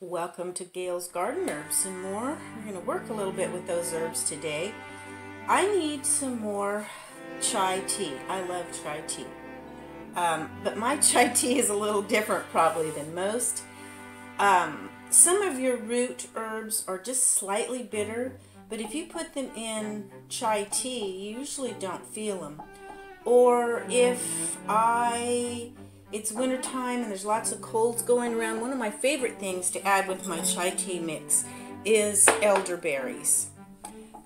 Welcome to Gail's Garden Herbs and more. We're going to work a little bit with those herbs today. I need some more chai tea. I love chai tea. Um, but my chai tea is a little different probably than most. Um, some of your root herbs are just slightly bitter, but if you put them in chai tea, you usually don't feel them. Or if I it's wintertime and there's lots of colds going around. One of my favorite things to add with my chai tea mix is elderberries.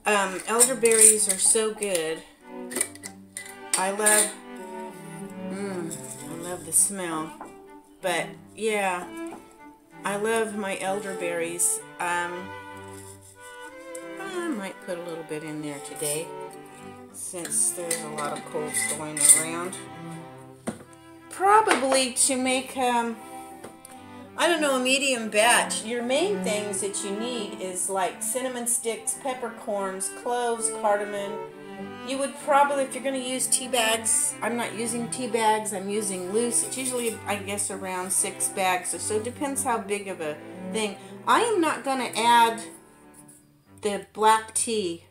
Um, elderberries are so good. I love, mm, I love the smell. But yeah, I love my elderberries. Um, I might put a little bit in there today since there's a lot of colds going around probably to make, um, I don't know, a medium batch. Your main things that you need is like cinnamon sticks, peppercorns, cloves, cardamom. You would probably, if you're going to use tea bags, I'm not using tea bags, I'm using loose. It's usually, I guess, around six bags. So it depends how big of a thing. I am not going to add the black tea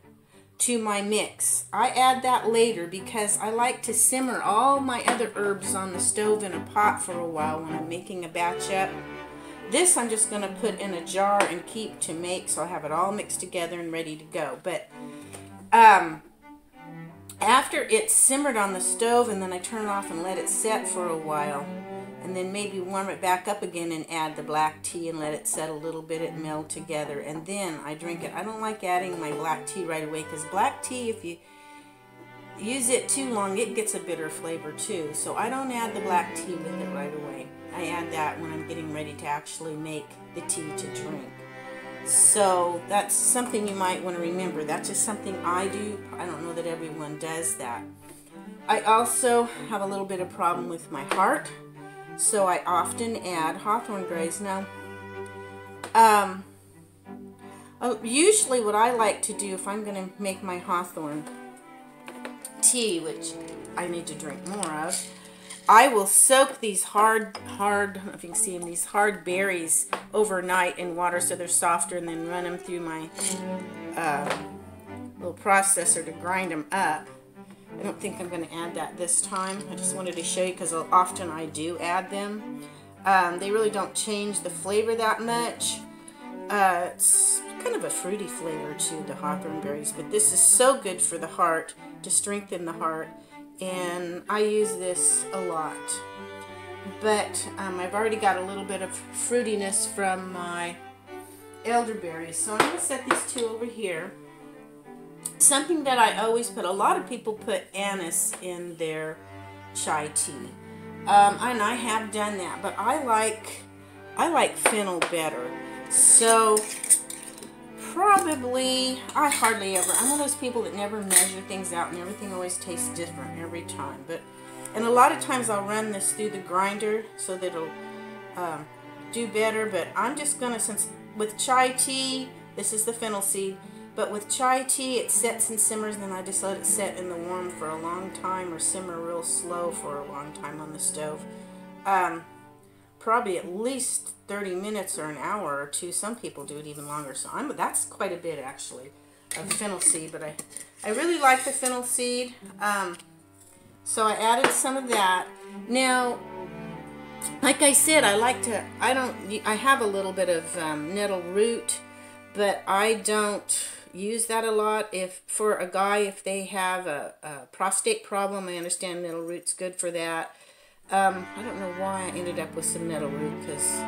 to my mix. I add that later because I like to simmer all my other herbs on the stove in a pot for a while when I'm making a batch up. This I'm just going to put in a jar and keep to make so I have it all mixed together and ready to go. But um, after it's simmered on the stove and then I turn it off and let it set for a while, and then maybe warm it back up again and add the black tea and let it set a little bit it meld together. And then I drink it. I don't like adding my black tea right away because black tea if you use it too long it gets a bitter flavor too. So I don't add the black tea with it right away. I add that when I'm getting ready to actually make the tea to drink. So that's something you might want to remember. That's just something I do. I don't know that everyone does that. I also have a little bit of problem with my heart so I often add hawthorn grays. Now, um, uh, usually what I like to do if I'm going to make my hawthorn tea, which I need to drink more of, I will soak these hard, hard, I don't know if you can see them, these hard berries overnight in water so they're softer and then run them through my uh, little processor to grind them up. I don't think I'm going to add that this time. I just wanted to show you because often I do add them. Um, they really don't change the flavor that much. Uh, it's kind of a fruity flavor to the hawthorn berries, but this is so good for the heart, to strengthen the heart, and I use this a lot. But um, I've already got a little bit of fruitiness from my elderberries, so I'm going to set these two over here something that I always put, a lot of people put anise in their chai tea. Um, and I have done that, but I like, I like fennel better. So probably, I hardly ever, I'm one of those people that never measure things out and everything always tastes different every time. But, and a lot of times I'll run this through the grinder so that it'll um, do better. But I'm just going to, since with chai tea, this is the fennel seed, but with chai tea, it sets and simmers, and then I just let it set in the warm for a long time or simmer real slow for a long time on the stove. Um, probably at least 30 minutes or an hour or two. Some people do it even longer, so I'm, that's quite a bit actually of fennel seed, but I, I really like the fennel seed. Um, so I added some of that. Now, like I said, I like to, I don't, I have a little bit of um, nettle root, but I don't use that a lot. If for a guy, if they have a, a prostate problem, I understand nettle root's good for that. Um, I don't know why I ended up with some nettle root because,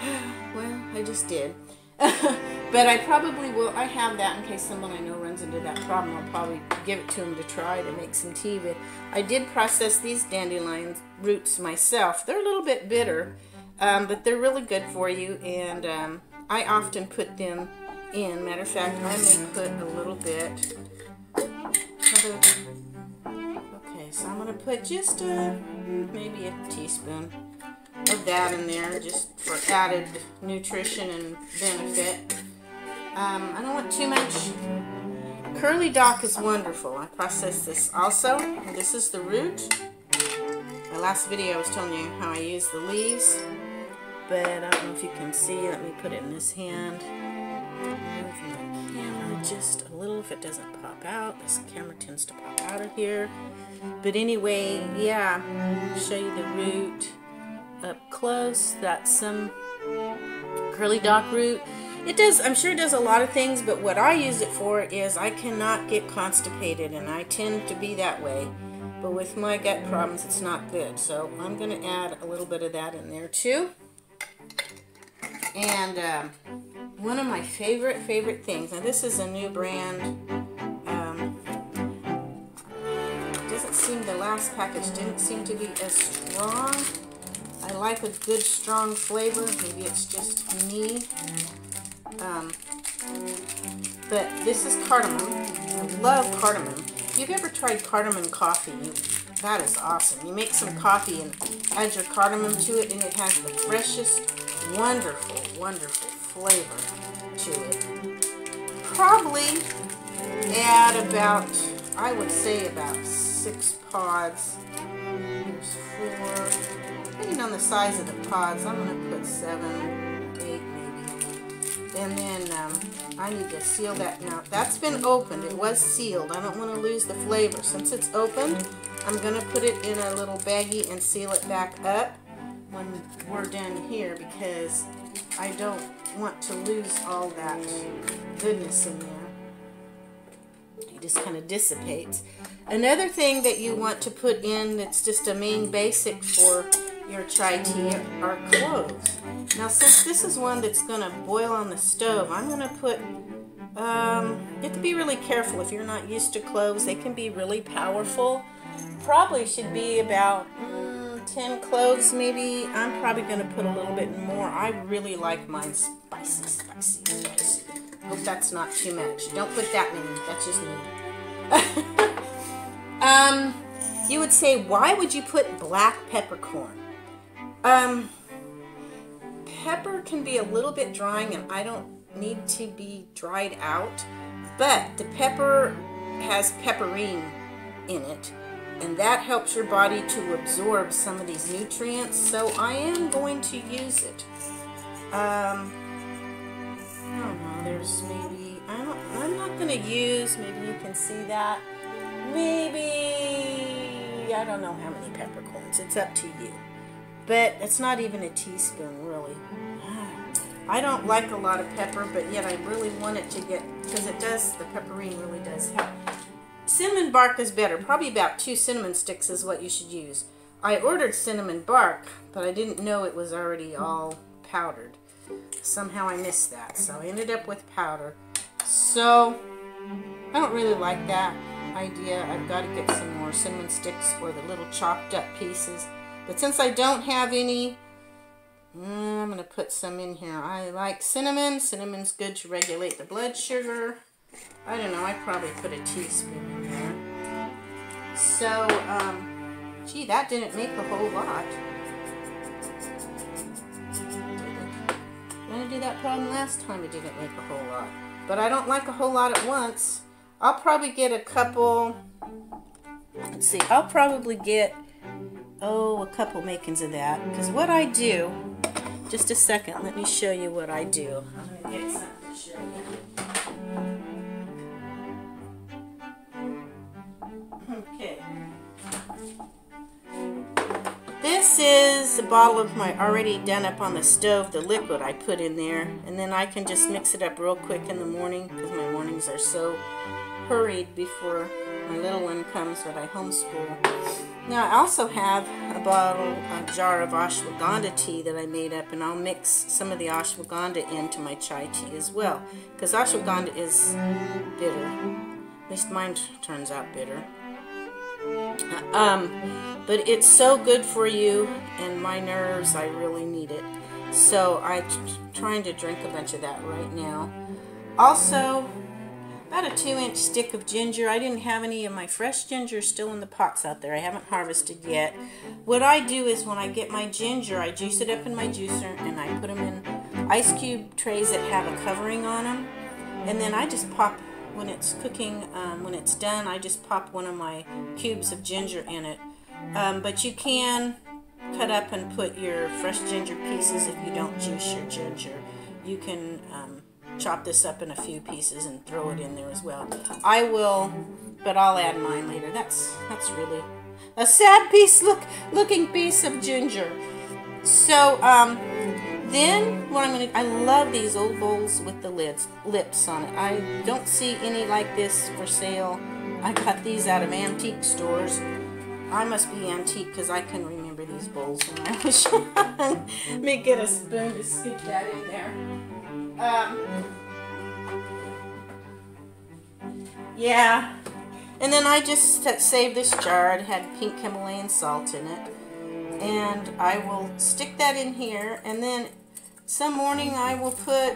well, I just did. but I probably will. I have that in case someone I know runs into that problem. I'll probably give it to them to try to make some tea. But I did process these dandelion roots myself. They're a little bit bitter, um, but they're really good for you. And um, I often put them in. Matter of fact, I may put a little bit. Okay, so I'm going to put just a, maybe a teaspoon of that in there just for added nutrition and benefit. Um, I don't want too much. Curly Dock is wonderful. I processed this also. This is the root. My last video I was telling you how I use the leaves. but I don't know if you can see. Let me put it in this hand. Just a little if it doesn't pop out. This camera tends to pop out of here. But anyway, yeah, show you the root up close. That's some curly dock root. It does, I'm sure it does a lot of things, but what I use it for is I cannot get constipated, and I tend to be that way. But with my gut problems, it's not good. So I'm going to add a little bit of that in there too. And um, one of my favorite, favorite things, now this is a new brand. Um, doesn't seem, the last package didn't seem to be as strong. I like a good strong flavor. Maybe it's just me. Um, but this is cardamom. I love cardamom. If you've ever tried cardamom coffee, you, that is awesome. You make some coffee and add your cardamom to it, and it has the freshest, wonderful, wonderful flavor to it. Probably add about, I would say about six pods. There's four. Depending on the size of the pods, I'm going to put seven, eight maybe. and then um, I need to seal that now. That's been opened. It was sealed. I don't want to lose the flavor. Since it's opened, I'm going to put it in a little baggie and seal it back up when we're done here because I don't want to lose all that goodness in there. It just kind of dissipates. Another thing that you want to put in that's just a main basic for your chai tea are cloves. Now since this is one that's going to boil on the stove, I'm going to put, um, you have to be really careful if you're not used to cloves. They can be really powerful. Probably should be about 10 cloves maybe. I'm probably going to put a little bit more. I really like mine spicy, spicy, spicy. Hope that's not too much. Don't put that many. That's just me. um, you would say, why would you put black peppercorn? Um, pepper can be a little bit drying and I don't need to be dried out, but the pepper has piperine in it and that helps your body to absorb some of these nutrients, so I am going to use it. Um, I don't know, there's maybe, I don't, I'm not going to use, maybe you can see that, maybe, I don't know how many peppercorns, it's up to you but it's not even a teaspoon really. I don't like a lot of pepper, but yet I really want it to get, because it does, the pepperine really does help. Cinnamon bark is better. Probably about two cinnamon sticks is what you should use. I ordered cinnamon bark, but I didn't know it was already all powdered. Somehow I missed that, so I ended up with powder. So, I don't really like that idea. I've got to get some more cinnamon sticks or the little chopped up pieces. But since I don't have any, mm, I'm going to put some in here. I like cinnamon. Cinnamon's good to regulate the blood sugar. I don't know. I probably put a teaspoon. So, um, gee, that didn't make a whole lot. When I did that problem last time, it didn't make a whole lot. But I don't like a whole lot at once. I'll probably get a couple, let's see, I'll probably get oh, a couple makings of that. Because what I do, just a second, let me show you what I do. Is a bottle of my already done up on the stove, the liquid I put in there. And then I can just mix it up real quick in the morning because my mornings are so hurried before my little one comes that I homeschool. Now I also have a bottle, a jar of ashwagandha tea that I made up and I'll mix some of the ashwagandha into my chai tea as well because ashwagandha is bitter. At least mine turns out bitter. Um, but it's so good for you and my nerves, I really need it. So I'm trying to drink a bunch of that right now. Also, about a two inch stick of ginger. I didn't have any of my fresh ginger still in the pots out there. I haven't harvested yet. What I do is when I get my ginger, I juice it up in my juicer and I put them in ice cube trays that have a covering on them. And then I just pop, when it's cooking, um, when it's done, I just pop one of my cubes of ginger in it. Um, but you can cut up and put your fresh ginger pieces if you don't juice your ginger. You can um, chop this up in a few pieces and throw it in there as well. I will, but I'll add mine later. That's that's really a sad piece look looking piece of ginger. So um, then what I'm gonna I love these old bowls with the lids lips on it. I don't see any like this for sale. I cut these out of antique stores. I must be antique because I can remember these bowls when I was young. Let me get a spoon to scoop that in there. Um, yeah. And then I just saved this jar. It had pink Himalayan salt in it. And I will stick that in here. And then some morning I will put,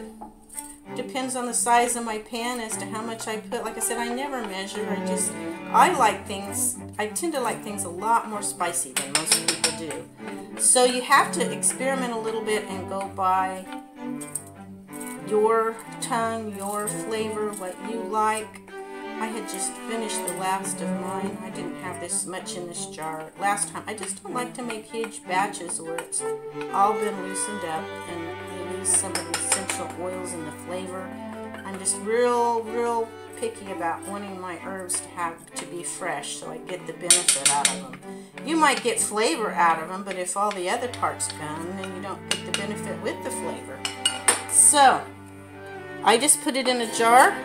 depends on the size of my pan as to how much I put. Like I said, I never measure. I just, I like things, I tend to like things a lot more spicy than most people do. So you have to experiment a little bit and go by your tongue, your flavor, what you like. I had just finished the last of mine. I didn't have this much in this jar last time. I just don't like to make huge batches where it's all been loosened up and you lose some of the essential oils and the flavor. I'm just real, real picky about wanting my herbs to have to be fresh so I get the benefit out of them. You might get flavor out of them, but if all the other parts gone, then you don't get the benefit with the flavor. So, I just put it in a jar.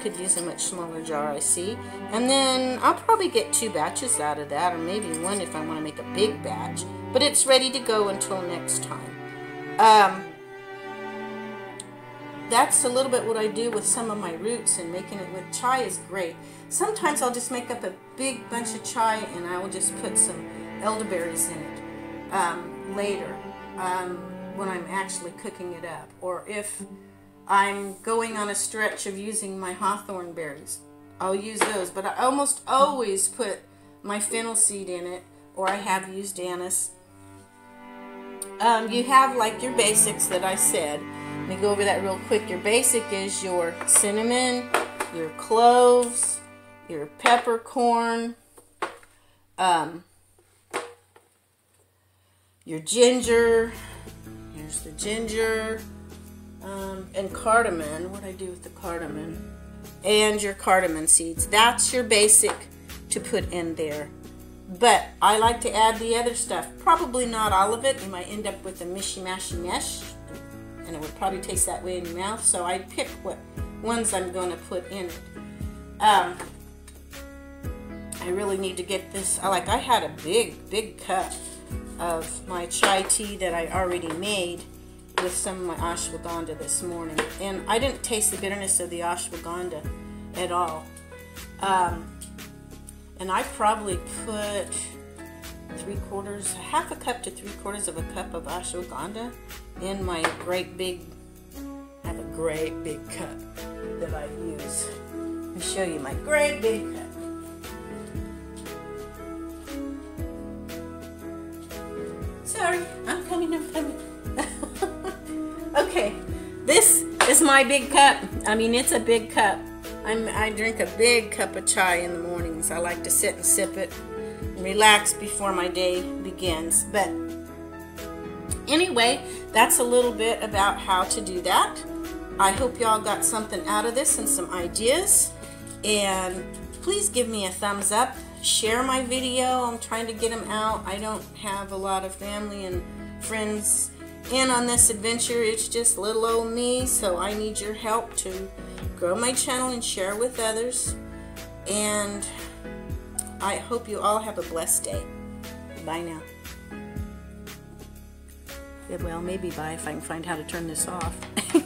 Could use a much smaller jar, I see. And then I'll probably get two batches out of that, or maybe one if I want to make a big batch. But it's ready to go until next time. Um, that's a little bit what I do with some of my roots and making it with chai is great. Sometimes I'll just make up a big bunch of chai and I will just put some elderberries in it um, later um, when I'm actually cooking it up. Or if I'm going on a stretch of using my hawthorn berries. I'll use those, but I almost always put my fennel seed in it, or I have used anise. Um, you have like your basics that I said. Me go over that real quick. Your basic is your cinnamon, your cloves, your peppercorn, um, your ginger. Here's the ginger um, and cardamom. What I do with the cardamom? And your cardamom seeds. That's your basic to put in there. But I like to add the other stuff. Probably not all of it. You might end up with a mishy mashy mesh. And it would probably taste that way in your mouth. So I pick what ones I'm going to put in it. Um, I really need to get this. I like I had a big, big cup of my chai tea that I already made with some of my ashwagandha this morning. And I didn't taste the bitterness of the ashwagandha at all. Um, and I probably put three quarters, half a cup to three quarters of a cup of ashwagandha in my great big, I have a great big cup that I use. Let me show you my great big cup. Sorry, I'm coming, I'm coming. okay, this is my big cup. I mean, it's a big cup. I'm, I drink a big cup of chai in the mornings. I like to sit and sip it relax before my day begins. But anyway, that's a little bit about how to do that. I hope y'all got something out of this and some ideas. And please give me a thumbs up. Share my video. I'm trying to get them out. I don't have a lot of family and friends in on this adventure. It's just little old me, so I need your help to grow my channel and share with others. And I hope you all have a blessed day. Bye now. Yeah, well, maybe bye if I can find how to turn this off.